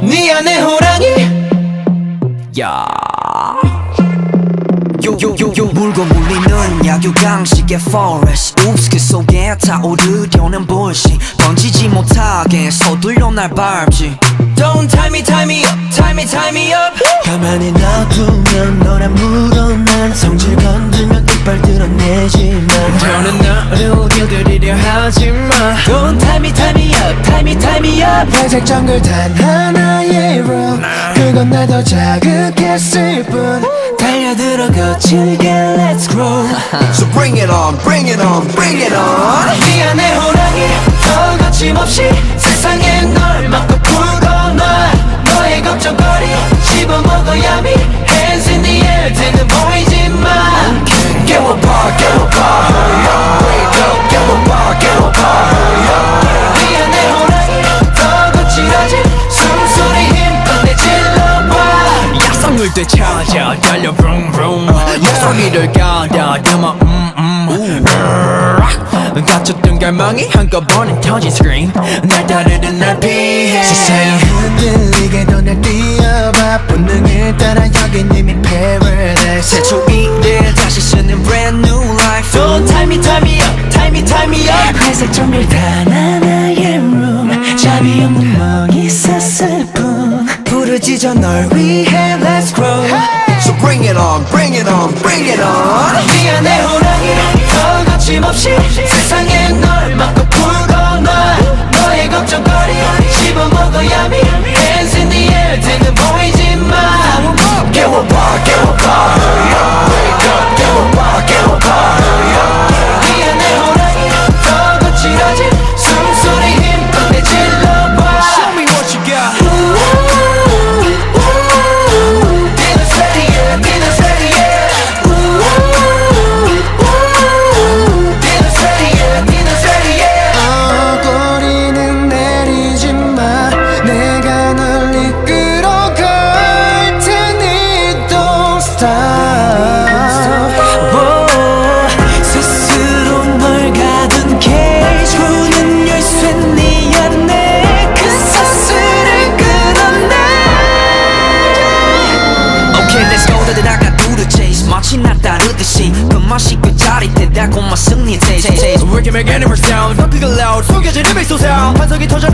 네 안에 호랑이. 야. 요요요요. 물고 물리는 야유강식의 forest. Oops 그 속에 타오르려는 bullshit. 던지지 못하게 서둘러 날 밟지. Don't tie me tie me up tie me tie me up. 가만히 놔두면 너란 물어난 성질 건들면 이빨 드러내지만. 너는 나를 길들이려 하지마. Don't tie me tie me up tie me tie me up. 회색 정글 단그 건 날 더 자극했을 뿐 달려들어 거칠게 let's grow So bring it on, bring it on, bring it on 네 안에 호랑이 더 거침없이 세상에 야성을 되찾아 달려 vroom vroom 목소리를 가다듬어 음음 갇혔던 갈망이 한꺼번에 터진 scream 날 따르는 날 피해 세상이 흔들리게 더날 뛰어봐 본능에 따라 여긴 이미 paradise 새초이를 다시 쓰는 brand new life Don't tie me tie me up tie me tie me up 회색 정글 단 하나 부르짖어 널 위해 let's grow So bring it on, bring it on, bring it on 네 안에 호랑이 더 거침없이 세상에 널 막고 풀어놔 너의 걱정거리 씹어먹어야미 Hands in the air 등은 보 씨 밥맛이 그 짜릿해 달콤한 승리 taste We're gonna make animals down Don't pick a loud 속여진 입에 쏘세요 반석이 터져